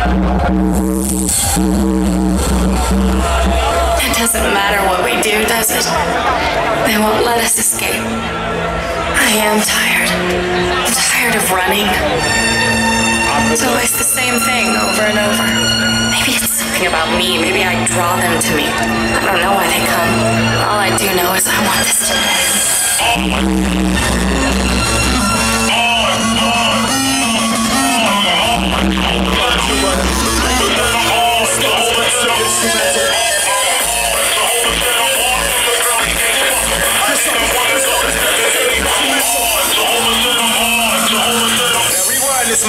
It doesn't matter what we do, does it? They won't let us escape. I am tired. I'm tired of running. It's always the same thing over and over. Maybe it's something about me. Maybe I draw them to me. I don't know why they come. All I do know is I want this this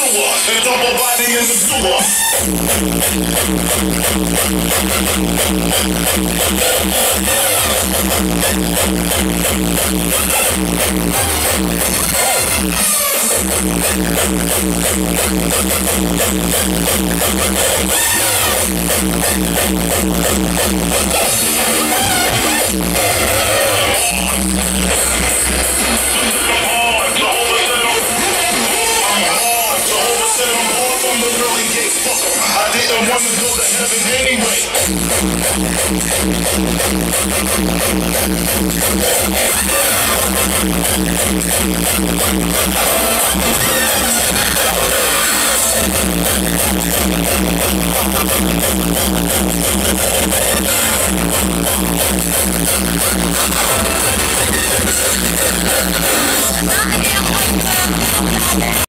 Sewer. I wanna go to heaven anyway. I am